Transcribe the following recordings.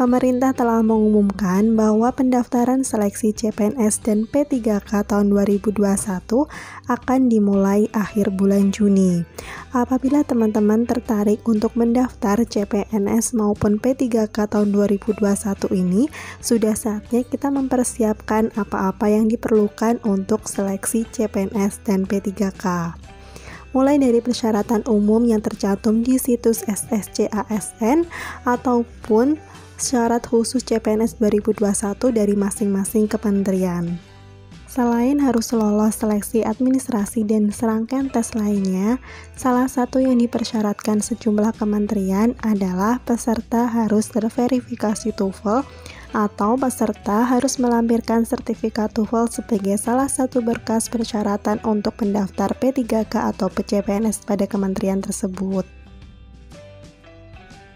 pemerintah telah mengumumkan bahwa pendaftaran seleksi CPNS dan P3K tahun 2021 akan dimulai akhir bulan Juni. Apabila teman-teman tertarik untuk mendaftar CPNS maupun P3K tahun 2021 ini, sudah saatnya kita mempersiapkan apa-apa yang diperlukan untuk seleksi CPNS dan P3K mulai dari persyaratan umum yang tercantum di situs SSCASN ataupun syarat khusus CPNS 2021 dari masing-masing kementerian. Selain harus lolos seleksi administrasi dan serangkaian tes lainnya, salah satu yang dipersyaratkan sejumlah kementerian adalah peserta harus terverifikasi TOEFL atau peserta harus melampirkan sertifikat TOEFL sebagai salah satu berkas persyaratan untuk pendaftar P3K atau PCPNS pada kementerian tersebut.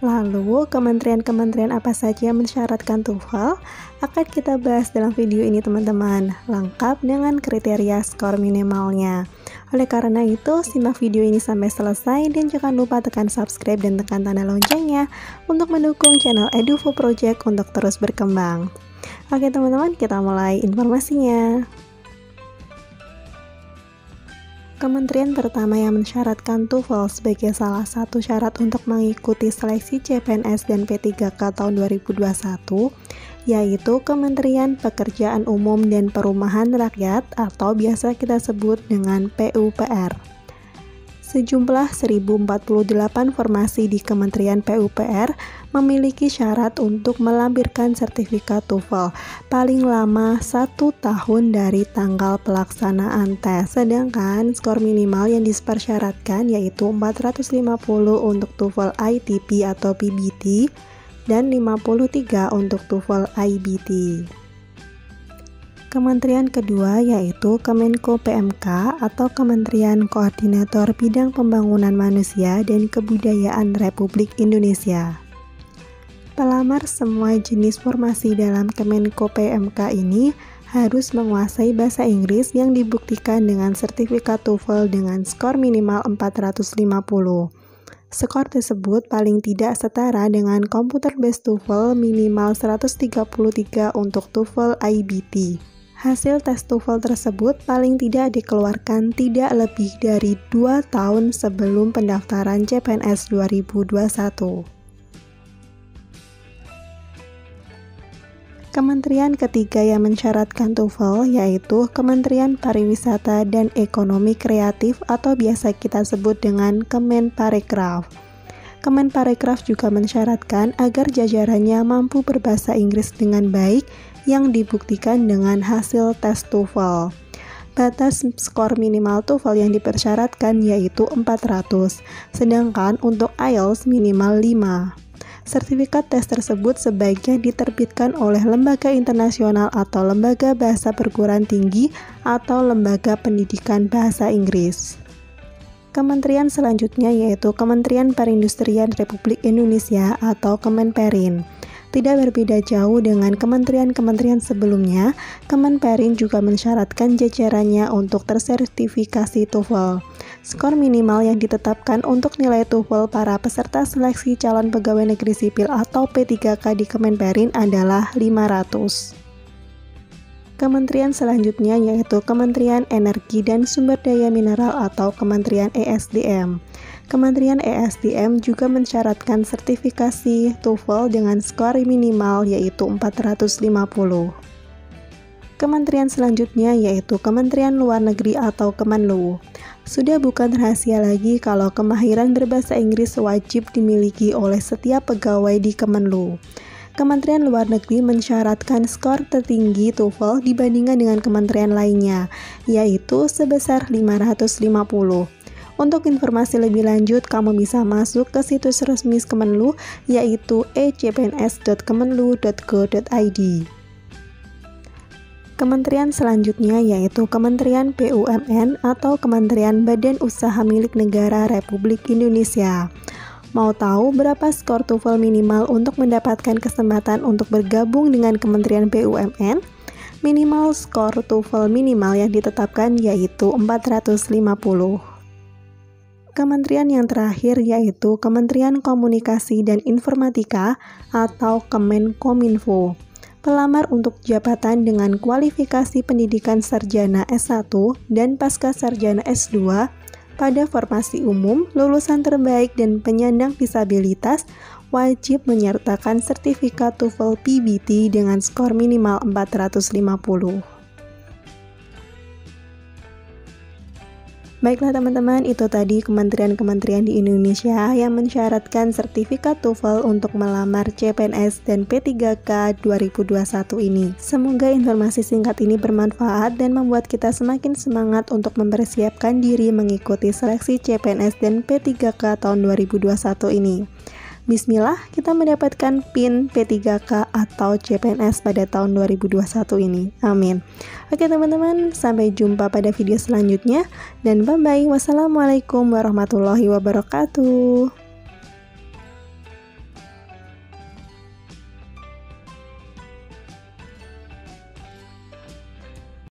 Lalu, kementerian-kementerian apa saja mensyaratkan TOEFL akan kita bahas dalam video ini teman-teman, lengkap dengan kriteria skor minimalnya. Oleh karena itu, simak video ini sampai selesai dan jangan lupa tekan subscribe dan tekan tanda loncengnya untuk mendukung channel EduFo Project untuk terus berkembang. Oke teman-teman, kita mulai informasinya. Kementerian pertama yang mensyaratkan TOEFL sebagai salah satu syarat untuk mengikuti seleksi CPNS dan P3K tahun 2021, yaitu Kementerian Pekerjaan Umum dan Perumahan Rakyat atau biasa kita sebut dengan PUPR. Sejumlah 1048 formasi di Kementerian PUPR memiliki syarat untuk melampirkan sertifikat TOEFL paling lama satu tahun dari tanggal pelaksanaan tes. Sedangkan skor minimal yang dipersyaratkan yaitu 450 untuk TOEFL ITP atau PBT dan 53 untuk TOEFL IBT. Kementerian kedua yaitu Kemenko PMK atau Kementerian Koordinator Bidang Pembangunan Manusia dan Kebudayaan Republik Indonesia. Pelamar semua jenis formasi dalam Kemenko PMK ini harus menguasai bahasa Inggris yang dibuktikan dengan sertifikat TOEFL dengan skor minimal 450. Skor tersebut paling tidak setara dengan Computer Based TOEFL minimal 133 untuk TOEFL IBT. Hasil tes TOEFL tersebut paling tidak dikeluarkan tidak lebih dari 2 tahun sebelum pendaftaran CPNS 2021. Kementerian ketiga yang mensyaratkan TOEFL yaitu Kementerian Pariwisata dan Ekonomi Kreatif atau biasa kita sebut dengan Kemenparekraf. Kemenparekraf juga mensyaratkan agar jajarannya mampu berbahasa Inggris dengan baik yang dibuktikan dengan hasil tes TOEFL. Batas skor minimal TOEFL yang dipersyaratkan yaitu 400, sedangkan untuk IELTS minimal 5. Sertifikat tes tersebut sebaiknya diterbitkan oleh lembaga internasional atau lembaga bahasa perguruan tinggi atau lembaga pendidikan bahasa Inggris. Kementerian selanjutnya yaitu Kementerian Perindustrian Republik Indonesia atau Kemenperin. Tidak berbeda jauh dengan kementerian-kementerian sebelumnya, Kemenperin juga mensyaratkan jajarannya untuk tersertifikasi TOEFL. Skor minimal yang ditetapkan untuk nilai TOEFL para peserta seleksi calon pegawai negeri sipil atau P3K di Kemenperin adalah 500. Kementerian selanjutnya yaitu Kementerian Energi dan Sumber Daya Mineral atau Kementerian ESDM. Kementerian ESDM juga mensyaratkan sertifikasi TOEFL dengan skor minimal yaitu 450. Kementerian selanjutnya yaitu Kementerian Luar Negeri atau Kemenlu. Sudah bukan rahasia lagi kalau kemahiran berbahasa Inggris wajib dimiliki oleh setiap pegawai di Kemenlu. Kementerian Luar Negeri mensyaratkan skor tertinggi TOEFL dibandingkan dengan kementerian lainnya, yaitu sebesar 550. Untuk informasi lebih lanjut, kamu bisa masuk ke situs resmi Kemenlu yaitu ecpns.kemenlu.go.id. Kementerian selanjutnya yaitu Kementerian BUMN atau Kementerian Badan Usaha Milik Negara Republik Indonesia. Mau tahu berapa skor TOEFL minimal untuk mendapatkan kesempatan untuk bergabung dengan Kementerian BUMN? Minimal skor TOEFL minimal yang ditetapkan yaitu 450. Kementerian yang terakhir yaitu Kementerian Komunikasi dan Informatika atau Kemenkominfo. Pelamar untuk jabatan dengan kualifikasi pendidikan sarjana S1 dan pasca sarjana S2 pada formasi umum, lulusan terbaik dan penyandang disabilitas wajib menyertakan sertifikat TOEFL PBT dengan skor minimal 450. Baiklah teman-teman, itu tadi kementerian-kementerian di Indonesia yang mensyaratkan sertifikat TOEFL untuk melamar CPNS dan P3K 2021 ini. Semoga informasi singkat ini bermanfaat dan membuat kita semakin semangat untuk mempersiapkan diri mengikuti seleksi CPNS dan P3K tahun 2021 ini. Bismillah, kita mendapatkan PIN P3K atau CPNS pada tahun 2021 ini. Amin. Oke teman-teman, sampai jumpa pada video selanjutnya. Dan bye-bye. Wassalamualaikum warahmatullahi wabarakatuh.